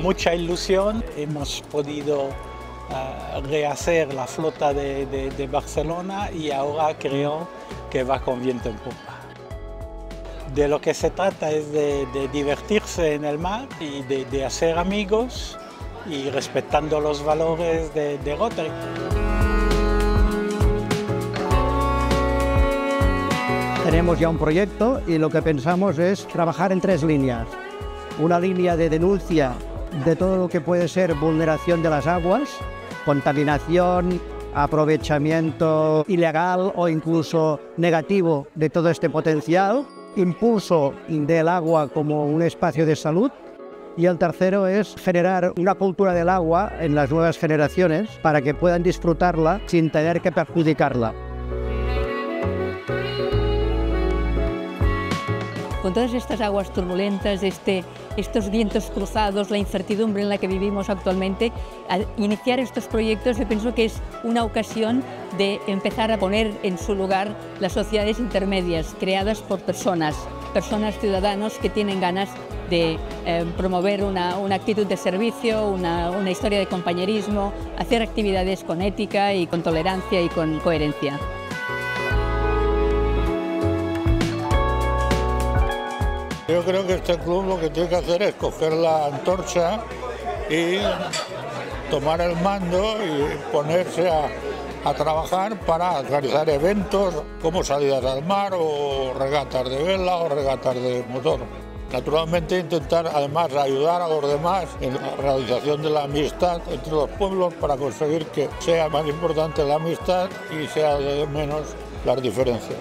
mucha ilusión hemos podido uh, rehacer la flota de, de, de, Barcelona y ahora creo que va con viento en popa. De lo que se trata es de, de divertirse en el mar y de, hacer amigos y respetando los valores de, Rotary. Tenemos ya un proyecto y lo que pensamos es trabajar en tres líneas. Una línea de denuncia de todo lo que puede ser vulneración de las aguas, contaminación, aprovechamiento ilegal o incluso negativo de todo este potencial, impulso del agua como un espacio de salud y el tercero es generar una cultura del agua en las nuevas generaciones para que puedan disfrutarla sin tener que perjudicarla. Con todas estas aguas turbulentas, este, estos vientos cruzados, la incertidumbre en la que vivimos actualmente, al iniciar estos proyectos yo pienso que es una ocasión de empezar a poner en su lugar las sociedades intermedias creadas por personas, personas ciudadanos que tienen ganas de eh, promover una, actitud de servicio, una, una historia de compañerismo, hacer actividades con ética y con tolerancia y con coherencia. Yo creo que este club lo que tiene que hacer es coger la antorcha y tomar el mando y ponerse a, trabajar para realizar eventos como salidas al mar o regatas de vela o regatas de motor. Naturalmente intentar además ayudar a los demás en la realización de la amistad entre los pueblos para conseguir que sea más importante la amistad y sea menos las diferencias.